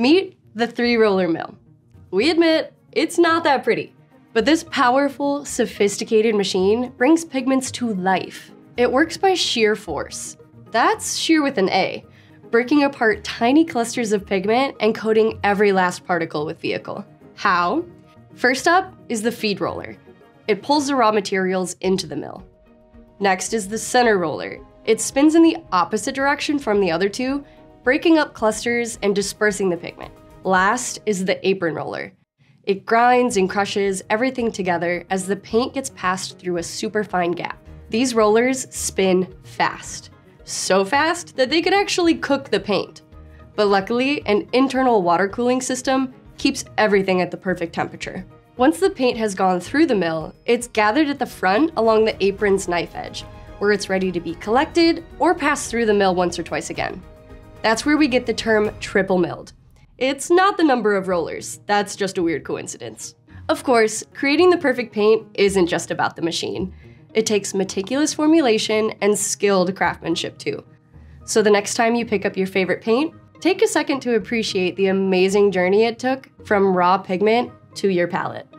Meet the three roller mill. We admit, it's not that pretty. But this powerful, sophisticated machine brings pigments to life. It works by shear force. That's shear with an A, breaking apart tiny clusters of pigment and coating every last particle with vehicle. How? First up is the feed roller. It pulls the raw materials into the mill. Next is the center roller. It spins in the opposite direction from the other two, breaking up clusters and dispersing the pigment. Last is the apron roller. It grinds and crushes everything together as the paint gets passed through a superfine gap. These rollers spin fast. So fast that they could actually cook the paint. But luckily, an internal water cooling system keeps everything at the perfect temperature. Once the paint has gone through the mill, it's gathered at the front along the apron's knife edge, where it's ready to be collected or passed through the mill once or twice again. That's where we get the term triple milled. It's not the number of rollers, that's just a weird coincidence. Of course, creating the perfect paint isn't just about the machine. It takes meticulous formulation and skilled craftsmanship too. So the next time you pick up your favorite paint, take a second to appreciate the amazing journey it took from raw pigment to your palette.